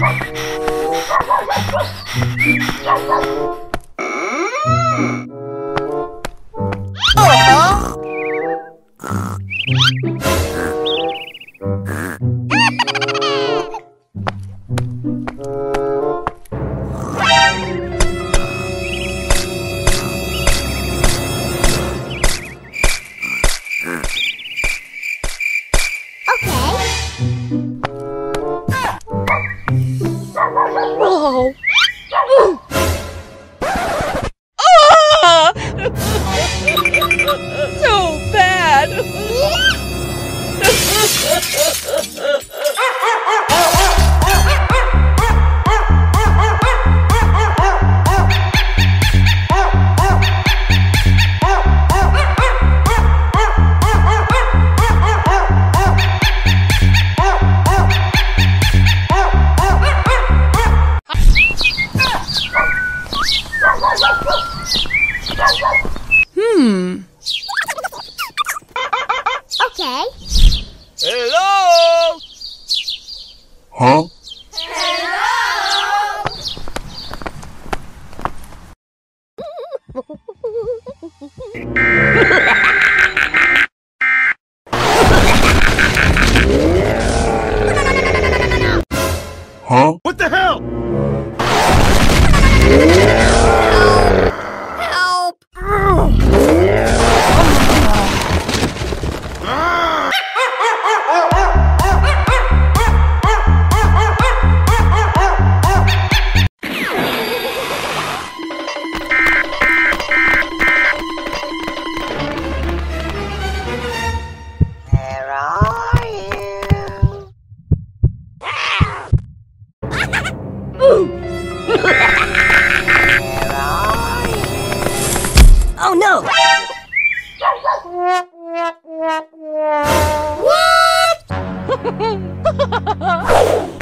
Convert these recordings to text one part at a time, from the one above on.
Thank you. Oh. Hmm. Okay. Hello? Huh? Huh? Oh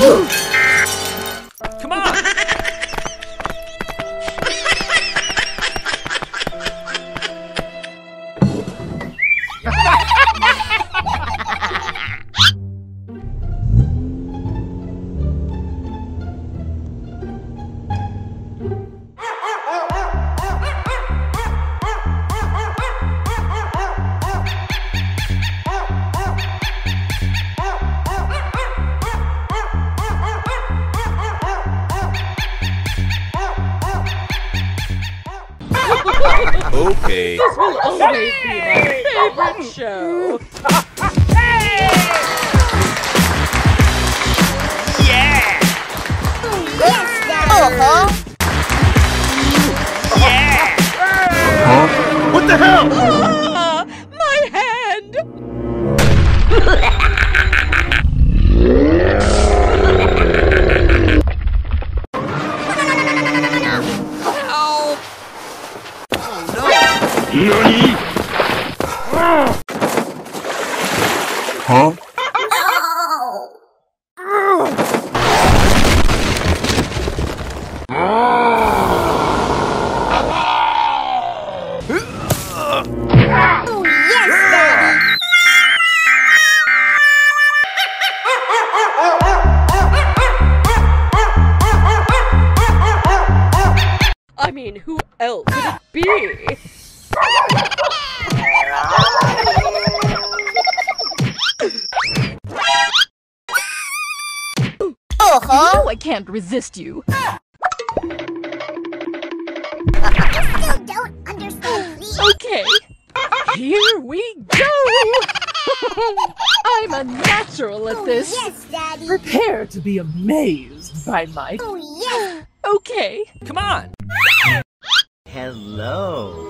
Come Okay. This will always be my favorite show. Yeah! Yes, Daddy. Uh-huh. Yeah! Huh? What the hell? Nani? Huh? I mean, who else would it be? Uh-huh. No, I can't resist you. Still don't understand, please. Okay, here we go! I'm a natural at Oh, this. yes, Daddy. Prepare to be amazed by my. Oh, yes. Okay. Come on! Hello.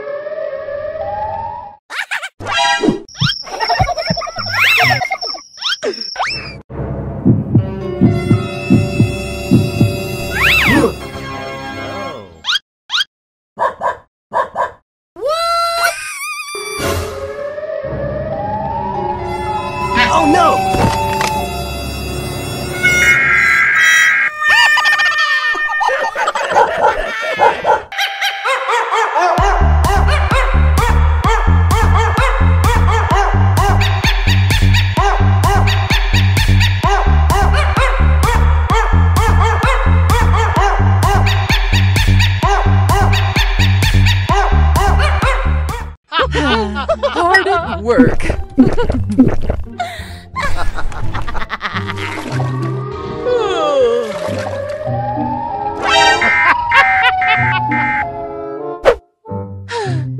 Hard at work.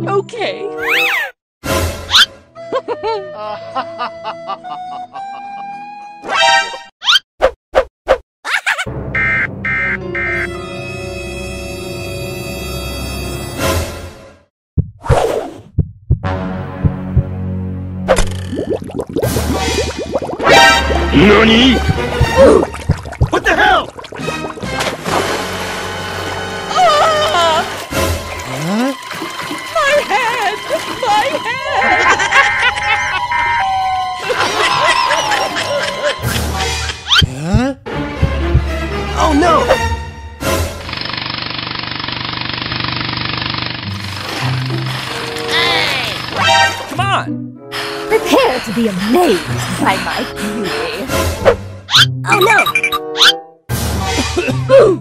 okay. 何？amazed by my beauty. Oh no!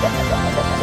ハハハハ